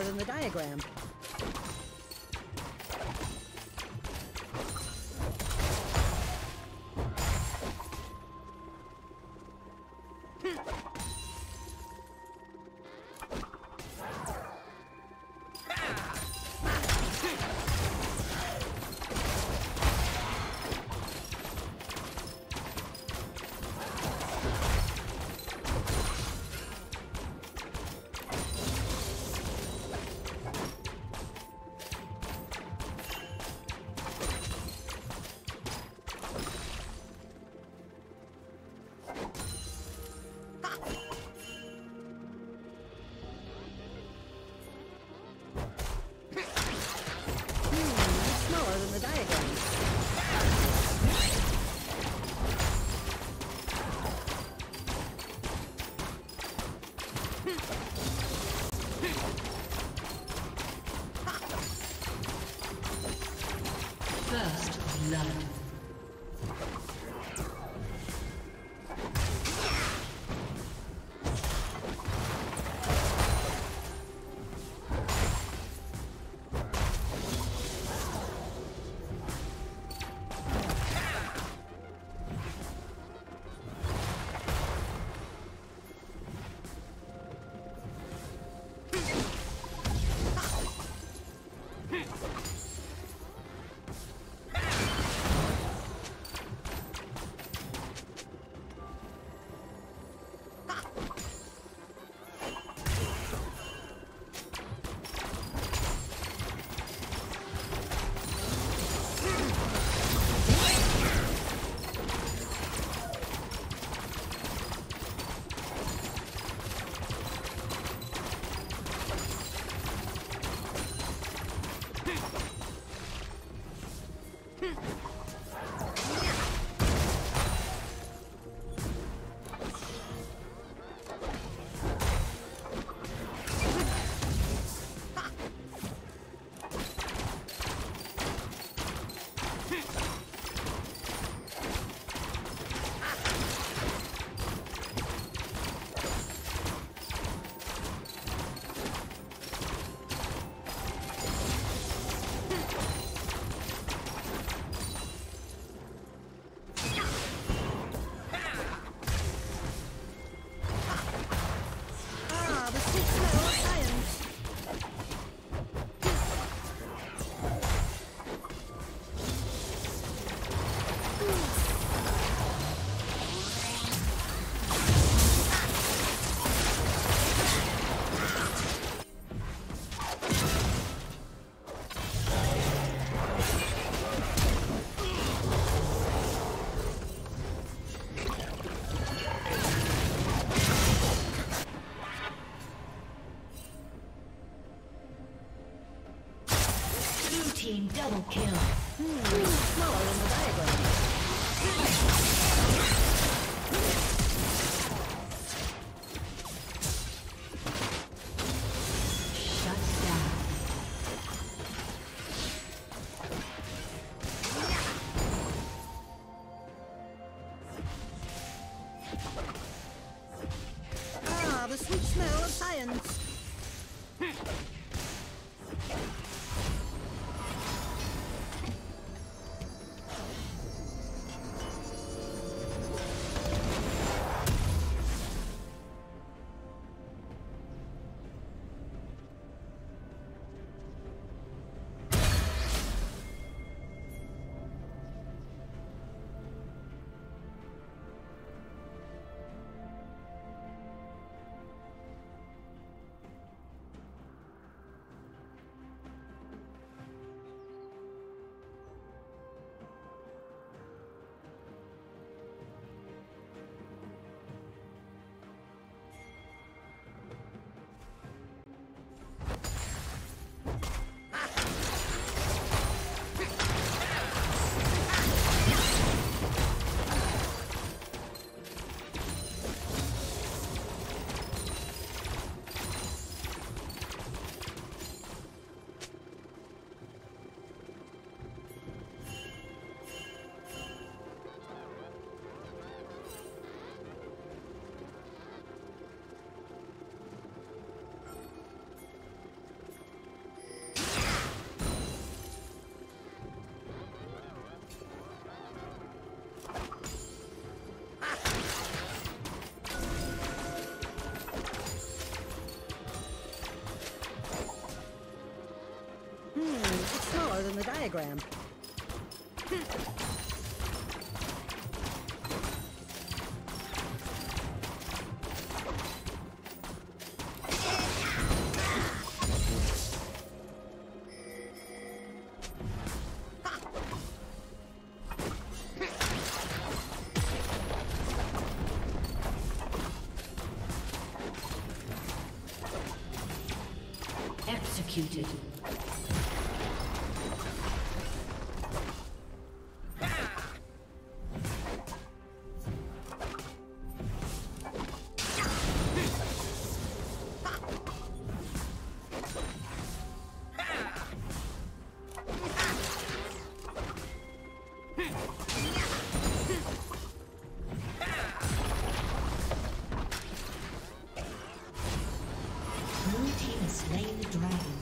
smaller than the diagram. Diagram. Executed. Slain the dragon.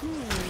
Hmm,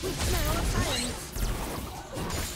sweet smell of science.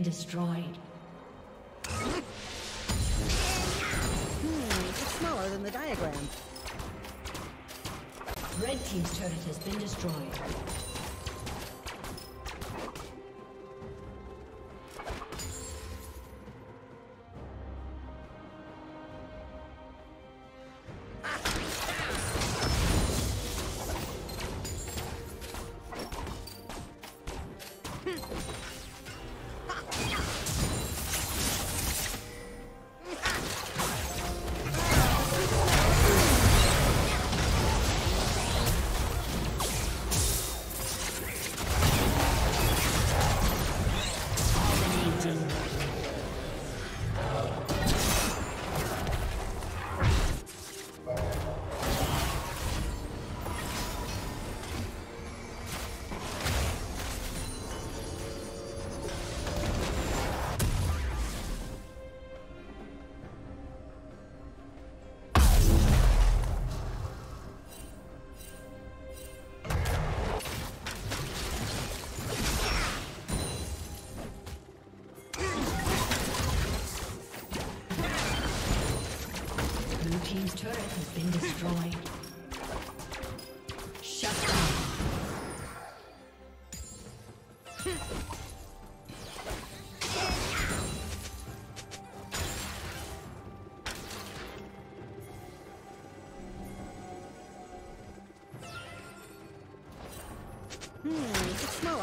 been destroyed. Hmm, it's smaller than the diagram. Red Team's turret has been destroyed.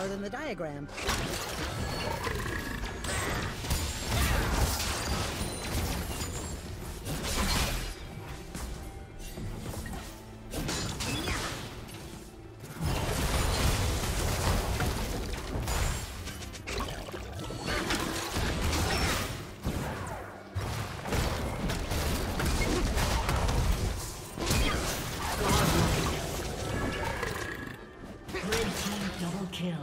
Than the diagram. kill.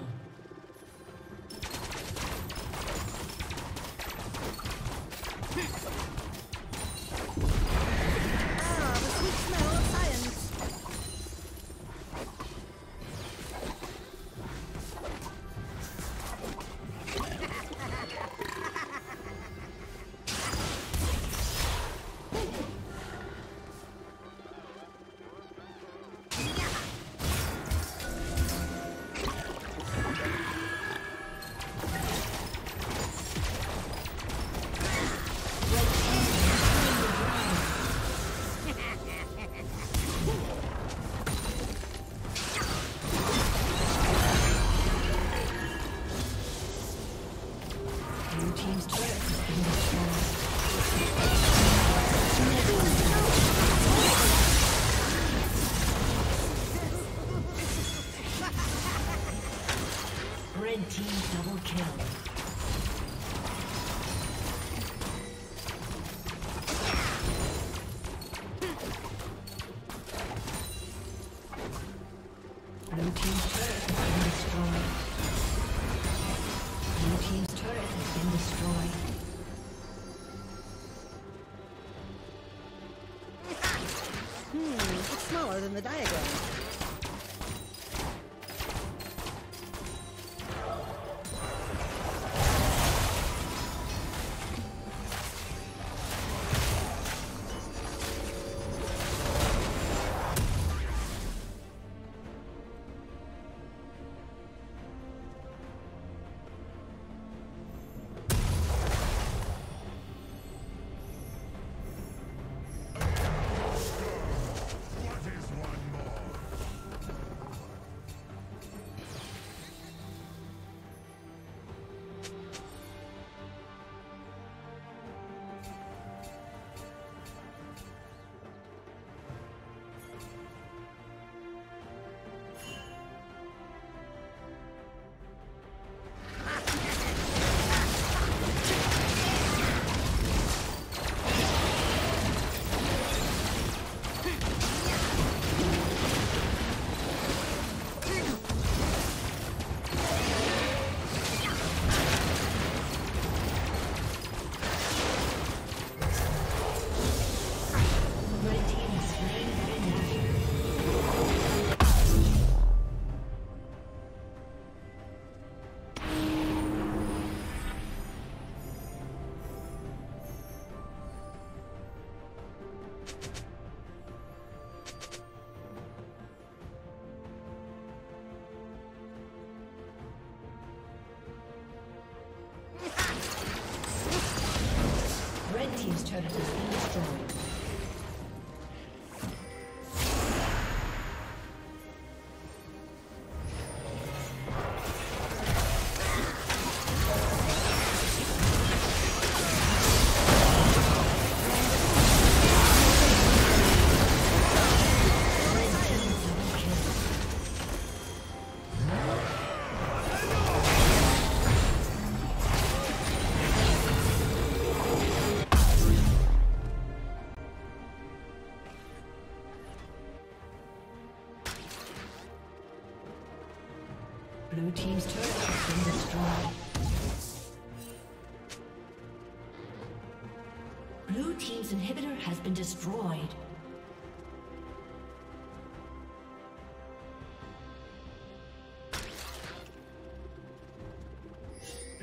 Hmm, smaller than the diagram.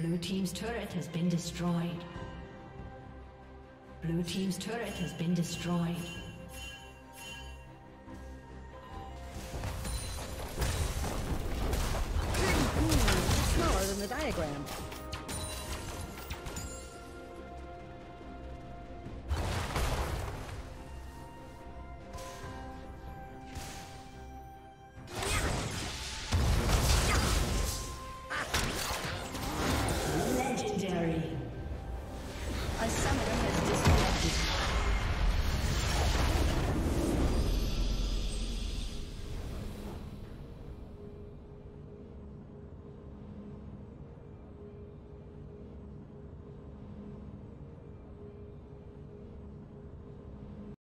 Blue Team's turret has been destroyed. Blue Team's turret has been destroyed. Smaller than the diagram.